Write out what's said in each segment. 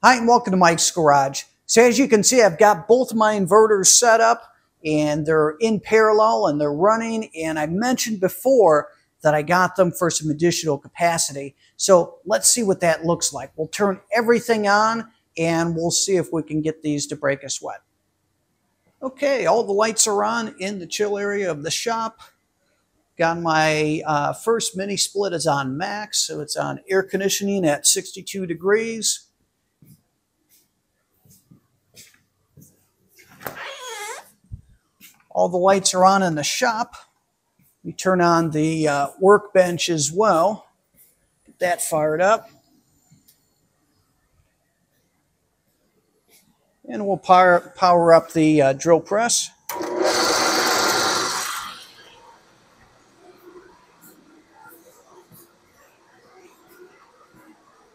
Hi, and welcome to Mike's Garage. So as you can see, I've got both my inverters set up and they're in parallel and they're running. And I mentioned before that I got them for some additional capacity. So let's see what that looks like. We'll turn everything on and we'll see if we can get these to break a sweat. Okay, all the lights are on in the chill area of the shop. Got my uh, first mini split is on max, so it's on air conditioning at 62 degrees. All the lights are on in the shop. We turn on the uh, workbench as well. Get that fired up. And we'll power, power up the uh, drill press.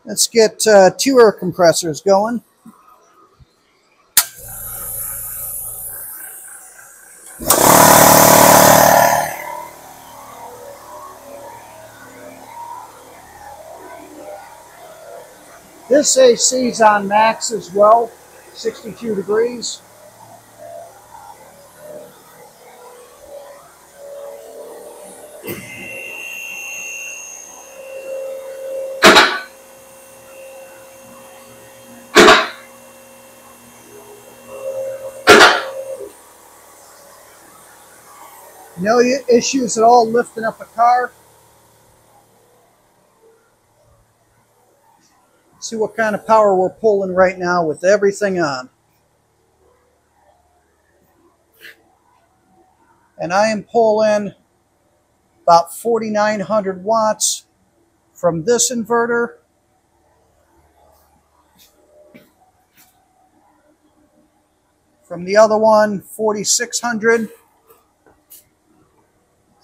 Let's get uh, two air compressors going. This AC is on max as well, 62 degrees. No issues at all lifting up a car. See what kind of power we're pulling right now with everything on. And I am pulling about 4,900 watts from this inverter. From the other one, 4,600.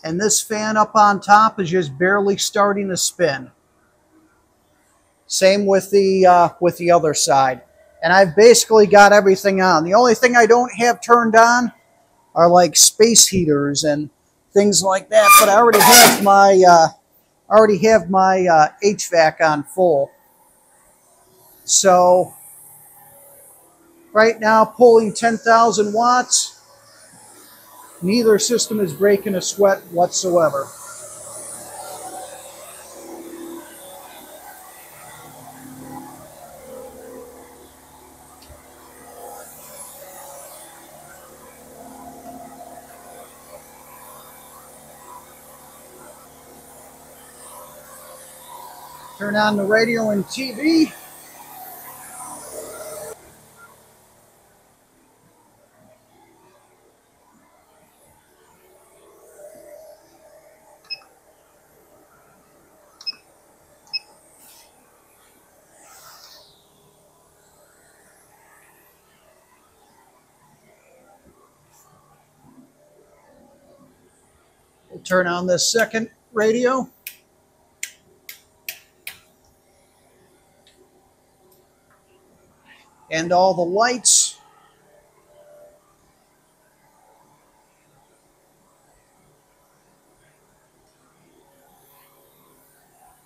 And this fan up on top is just barely starting to spin. Same with the uh, with the other side. And I've basically got everything on. The only thing I don't have turned on are like space heaters and things like that. But I already have my uh, already have my uh, HVAC on full. So right now pulling 10,000 watts. Neither system is breaking a sweat whatsoever. Turn on the radio and TV. We'll turn on this second radio. And all the lights.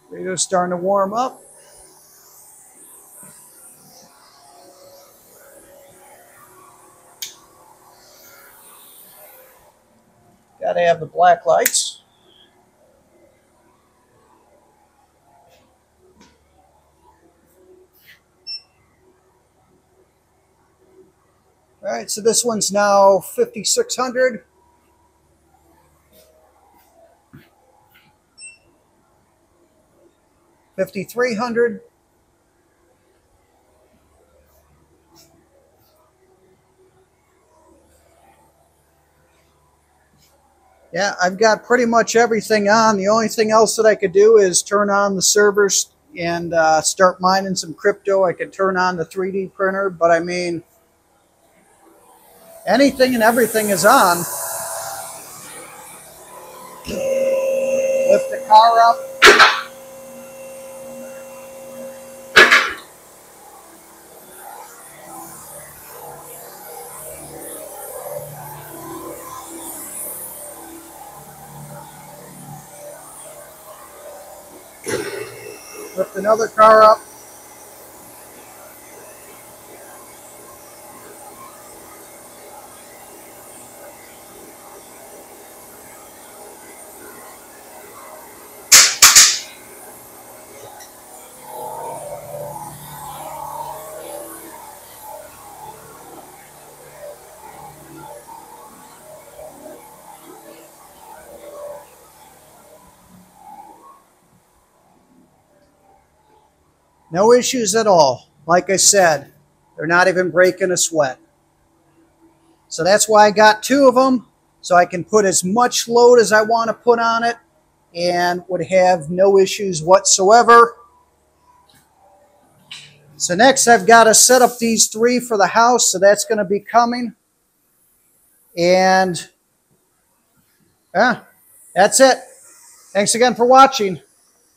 Radio's starting to warm up. Got to have the black lights. All right, so this one's now 5,600. Fifty-three hundred. Yeah, I've got pretty much everything on. The only thing else that I could do is turn on the servers and uh, start mining some crypto. I could turn on the 3D printer, but I mean, anything and everything is on. Lift the car up. Lift another car up. No issues at all. Like I said, they're not even breaking a sweat. So that's why I got two of them, so I can put as much load as I want to put on it and would have no issues whatsoever. So next I've got to set up these three for the house, so that's going to be coming. And yeah, that's it. Thanks again for watching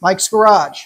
Mike's Garage.